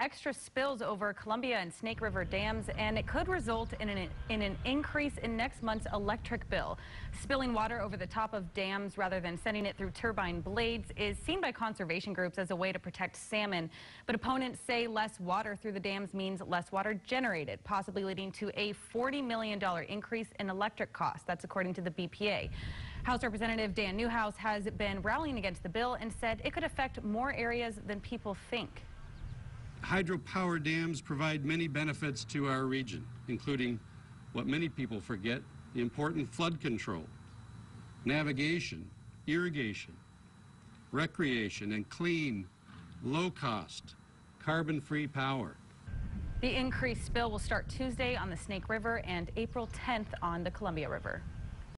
extra spills over Columbia and Snake River dams, and it could result in an, in an increase in next month's electric bill. Spilling water over the top of dams rather than sending it through turbine blades is seen by conservation groups as a way to protect salmon. But opponents say less water through the dams means less water generated, possibly leading to a $40 million increase in electric costs. That's according to the BPA. House Representative Dan Newhouse has been rallying against the bill and said it could affect more areas than people think. Hydropower dams provide many benefits to our region, including what many people forget, the important flood control, navigation, irrigation, recreation, and clean, low-cost, carbon-free power. The increased spill will start Tuesday on the Snake River and April 10th on the Columbia River.